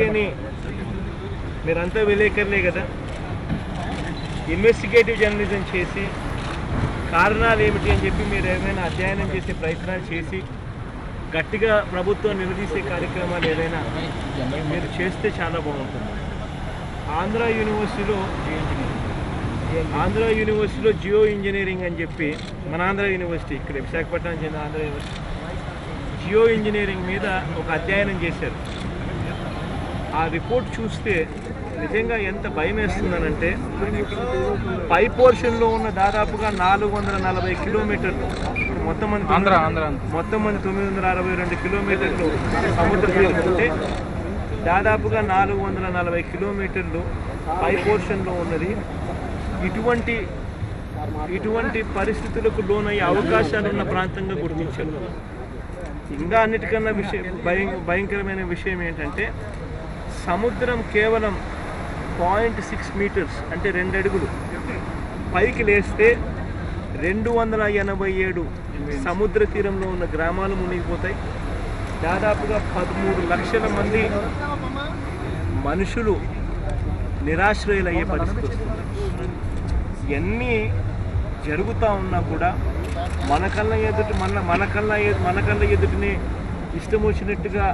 కానీ మీరంతా విలేకరులే కదా. ఇన్వెస్టిగేటివ్ జర్నలిజం చేసి కారణాలు ఏమిటి అని చెప్పి మీరు ఏమైనా అధ్యయనం చేసే ప్రయత్నాలు చేసి గట్టిగా ప్రభుత్వం నిలదీసే కార్యక్రమాలు ఏదైనా మీరు చేస్తే చాలా బాగుంటుంది. ఆంధ్ర యూనివర్సిటీలో ఆంధ్ర యూనివర్సిటీలో జియో ఇంజనీరింగ్ అని చెప్పి మన ఆంధ్ర యూనివర్సిటీ ఇక్కడ విశాఖపట్నం చెందిన ఆంధ్ర యూనివర్సిటీ జియో ఇంజనీరింగ్ మీద ఒక అధ్యయనం చేశారు. ఆ రిపోర్ట్ చూస్తే నిజంగా ఎంత భయం వేస్తుందనంటే పై పోర్షన్లో ఉన్న దాదాపుగా నాలుగు వందల నలభై కిలోమీటర్లు మొత్తం మంది మొత్తం మంది తొమ్మిది వందల అరవై రెండు కిలోమీటర్లు సముద్ర ఉంటే దాదాపుగా నాలుగు వందల నలభై కిలోమీటర్లు పై పోర్షన్లో ఉన్నది. ఇటువంటి ఇటువంటి పరిస్థితులకు లోనయ్యే అవకాశాలు ఉన్న ప్రాంతంగా గుర్తించారు. ఇంకా అన్నిటికన్నా విషయం భయం భయంకరమైన విషయం ఏంటంటే సముద్రం కేవలం పాయింట్ సిక్స్ మీటర్స్ అంటే రెండు అడుగులు. పైకి లేస్తే రెండు వందల ఎనభై ఏడు సముద్ర తీరంలో ఉన్న గ్రామాలు మునిగిపోతాయి. దాదాపుగా పదమూడు లక్షల మంది మనుషులు నిరాశ్రయులయ్యే పరిస్థితి వస్తుంది. ఇవన్నీ జరుగుతూ ఉన్నా కూడా మన కళ్ళ ఎదుటి మన మన కళ్ళ మన కళ్ళ ఎదుటిని ఇష్టం వచ్చినట్టుగా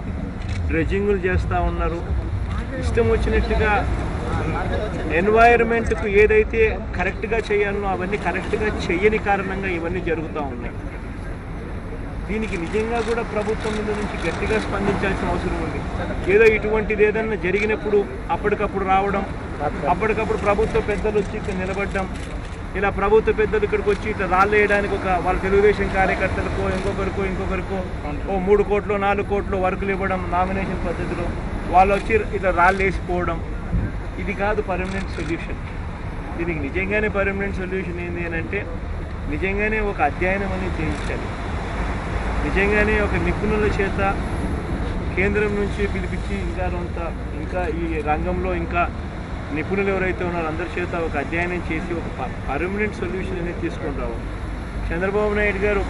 డ్రెడ్జింగులు చేస్తూ ఉన్నారు. ఇష్టం వచ్చినట్టుగా ఎన్వైరన్మెంట్కు ఏదైతే కరెక్ట్గా చేయాలనో అవన్నీ కరెక్ట్గా చేయని కారణంగా ఇవన్నీ జరుగుతూ ఉన్నాయి. దీనికి నిజంగా కూడా ప్రభుత్వం ముందు నుంచి గట్టిగా స్పందించాల్సిన అవసరం ఉంది. ఏదో ఇటువంటిది ఏదన్నా జరిగినప్పుడు అప్పటికప్పుడు రావడం అప్పటికప్పుడు ప్రభుత్వ పెద్దలు వచ్చి ఇక్కడ నిలబడడం ఇలా ప్రభుత్వ పెద్దలు ఇక్కడికి వచ్చి ఇట్లా రాళ్ళు వేయడానికి ఒక వాళ్ళ తెలుగుదేశం కార్యకర్తలకో ఇంకొకరికో ఇంకొకరికో ఓ మూడు కోట్లు నాలుగు కోట్లు వర్కులు ఇవ్వడం నామినేషన్ పద్ధతిలో వాళ్ళు వచ్చి ఇట్లా రాళ్ళు వేసిపోవడం ఇది కాదు పర్మనెంట్ సొల్యూషన్ దీనికి నిజంగానే పర్మనెంట్ సొల్యూషన్ ఏంటి అని అంటే నిజంగానే ఒక అధ్యయనం అనేది చేయించాలి. నిజంగానే ఒక నిపుణుల చేత కేంద్రం నుంచి పిలిపించి ఇంకా కొంత ఇంకా ఈ రంగంలో ఇంకా నిపుణులు ఎవరైతే ఉన్నారో అందరి చేత ఒక అధ్యయనం చేసి ఒక పర్మనెంట్ సొల్యూషన్ అనేది తీసుకొని రావాలి. చంద్రబాబు నాయుడు గారు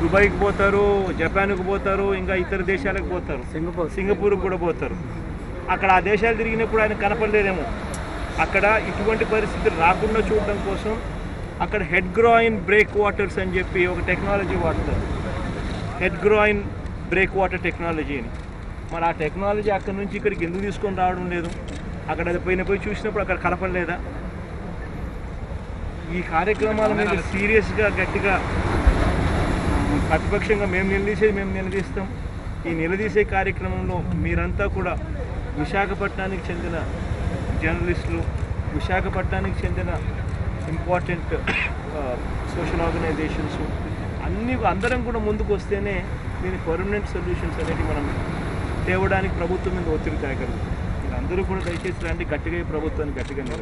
దుబాయ్కి పోతారు జపాన్కి పోతారు ఇంకా ఇతర దేశాలకు పోతారు. సింగపూర్. సింగపూర్కి కూడా పోతారు. అక్కడ ఆ దేశాలు తిరిగినప్పుడు ఆయన కనపడలేదేమో. అక్కడ ఇటువంటి పరిస్థితులు రాకుండా చూడడం కోసం అక్కడ హెడ్ గ్రాయిన్ బ్రేక్ వాటర్స్ అని చెప్పి ఒక టెక్నాలజీ వాడతారు. Head groyne break water technology అని. మరి ఆ టెక్నాలజీ అక్కడ నుంచి ఇక్కడికి ఎందుకు తీసుకొని రావడం లేదు? అక్కడ అది పోయిన పోయి చూసినప్పుడు అక్కడ కనపడలేదా? ఈ కార్యక్రమాల మీద సీరియస్గా గట్టిగా ప్రతిపక్షంగా మేము నిలదీసేది మేము నిలదీస్తాం. ఈ నిలదీసే కార్యక్రమంలో మీరంతా కూడా విశాఖపట్నానికి చెందిన జర్నలిస్టులు విశాఖపట్నానికి చెందిన ఇంపార్టెంట్ సోషల్ ఆర్గనైజేషన్స్ అన్ని అందరం కూడా ముందుకు వస్తేనే దీని పర్మనెంట్ సొల్యూషన్స్ అనేది మనం తేవడానికి ప్రభుత్వం మీద ఒత్తిడి తేగలదు మీరు అందరూ కూడా దయచేసి రండి గట్టిగా ప్రభుత్వాన్ని గట్టిగా